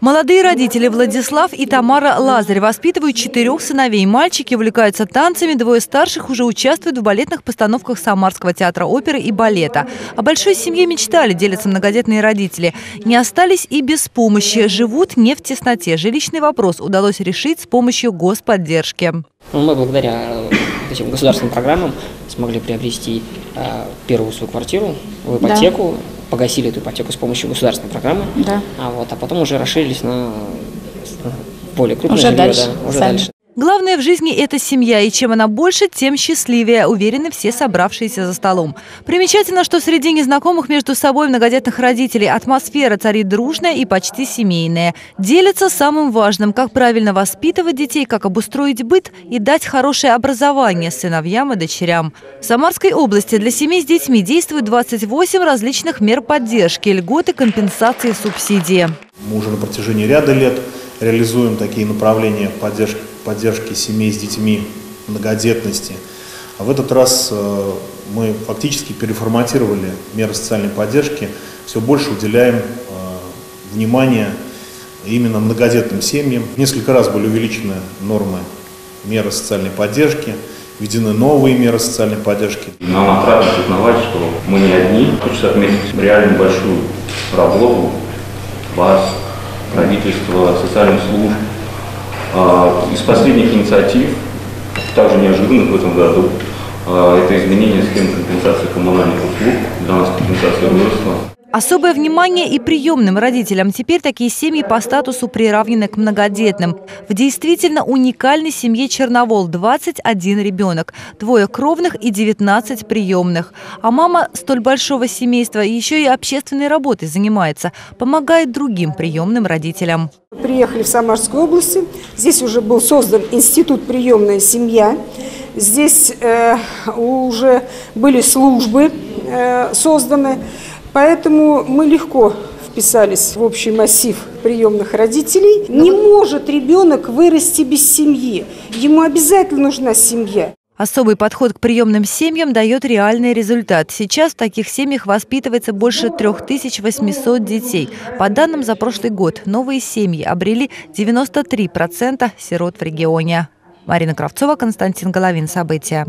Молодые родители Владислав и Тамара Лазарь воспитывают четырех сыновей. Мальчики увлекаются танцами, двое старших уже участвуют в балетных постановках Самарского театра оперы и балета. О большой семье мечтали, делятся многодетные родители. Не остались и без помощи, живут не в тесноте. Жилищный вопрос удалось решить с помощью господдержки. Ну, мы благодаря этим государственным программам смогли приобрести э, первую свою квартиру в ипотеку. Да погасили эту ипотеку с помощью государственной программы, да. а, вот, а потом уже расширились на более крупное уже жилье, дальше, да, уже дальше. Главное в жизни – это семья, и чем она больше, тем счастливее, уверены все собравшиеся за столом. Примечательно, что среди незнакомых между собой многодетных родителей атмосфера царит дружная и почти семейная. Делятся самым важным – как правильно воспитывать детей, как обустроить быт и дать хорошее образование сыновьям и дочерям. В Самарской области для семей с детьми действует 28 различных мер поддержки, льготы, компенсации, субсидии. Мы уже на протяжении ряда лет реализуем такие направления поддержки, поддержки семей с детьми многодетности. А в этот раз э, мы фактически переформатировали меры социальной поддержки, все больше уделяем э, внимание именно многодетным семьям. Несколько раз были увеличены нормы меры социальной поддержки, введены новые меры социальной поддержки. Нам отрадно признавать, что мы не одни. Хочется отметить реально большую работу вас, правительства, социальных служб. Из последних инициатив, также неожиданных в этом году, а, это изменение схемы компенсации коммунальных услуг. Особое внимание и приемным родителям. Теперь такие семьи по статусу приравнены к многодетным. В действительно уникальной семье Черновол 21 ребенок, двое кровных и 19 приемных. А мама столь большого семейства еще и общественной работой занимается, помогает другим приемным родителям. Приехали в Самарскую область. Здесь уже был создан институт «Приемная семья». Здесь э, уже были службы э, созданы. Поэтому мы легко вписались в общий массив приемных родителей. Не может ребенок вырасти без семьи. Ему обязательно нужна семья. Особый подход к приемным семьям дает реальный результат. Сейчас в таких семьях воспитывается больше 3800 детей. По данным за прошлый год, новые семьи обрели 93% сирот в регионе. Марина Кравцова, Константин Головин. События.